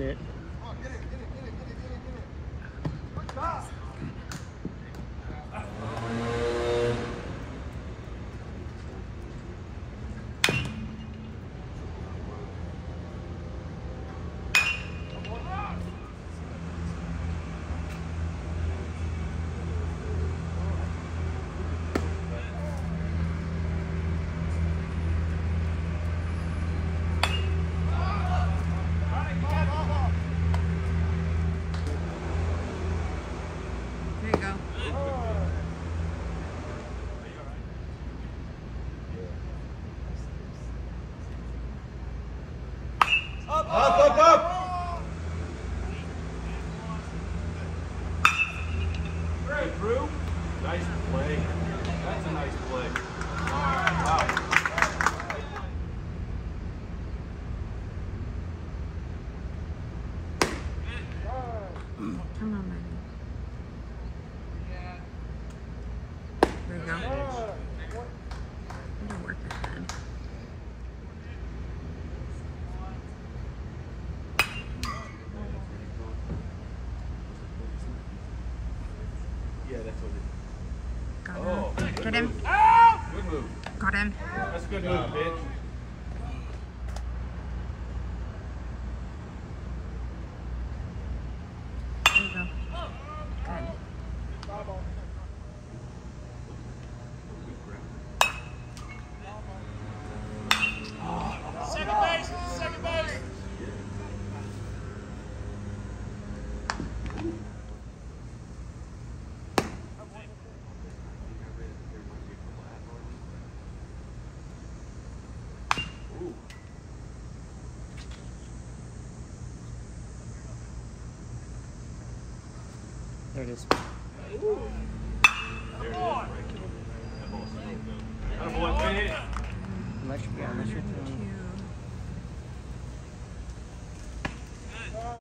it. Up, up, up! Nice play. That's a nice play. That's what it Got Oh, him. good Get move. is. Good move. Got him. That's a good move, bitch. There it is. There it is. Right